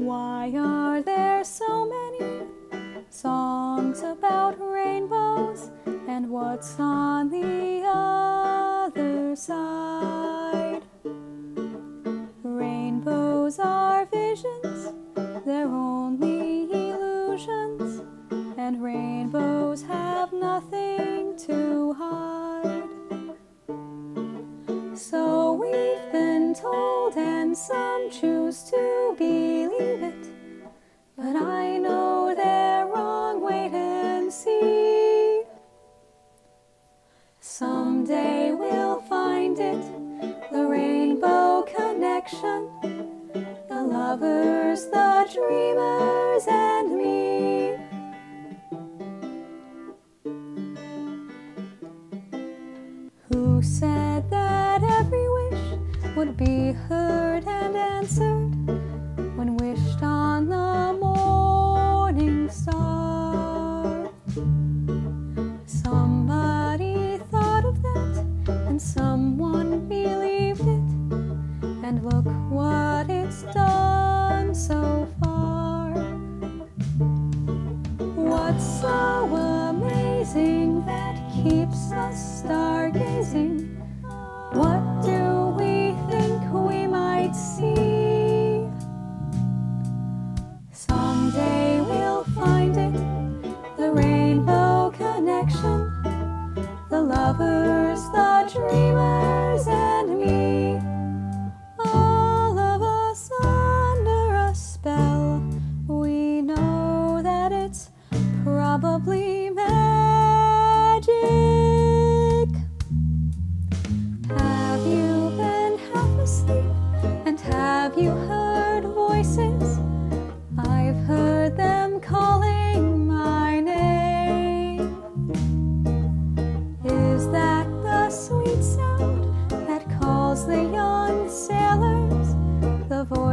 Why are there so many songs about rainbows and what's on the other side? Rainbows are visions, they're only illusions, and rainbows have nothing to hide. So we've been told, and some choose to it. But I know they're wrong, wait and see. Someday we'll find it, the rainbow connection, the lovers, the dreamers, and me. Who said that every wish would be heard and answered when wished on the morning someone believed it, and look what it's done so far. What's so amazing that keeps us stargazing? What do we think we might see? Someday we'll find it, the rainbow connection, the lovers, the dreamers, and me. All of us under a spell, we know that it's probably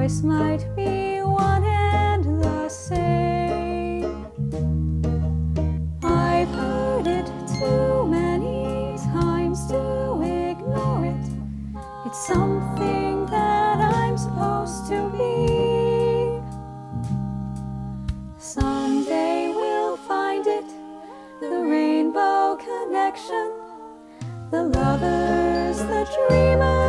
voice might be one and the same. I've heard it too many times to ignore it. It's something that I'm supposed to be. Someday we'll find it, the rainbow connection, the lovers, the dreamers.